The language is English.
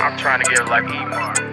I'm trying to get like Mark.